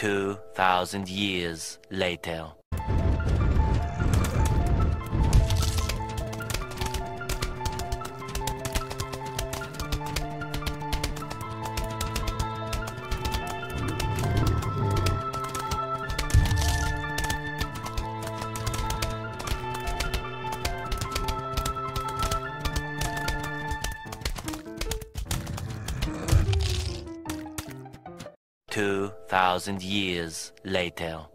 2,000 years later. 2,000 years later.